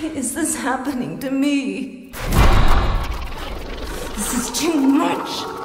Is this happening to me? This is too much.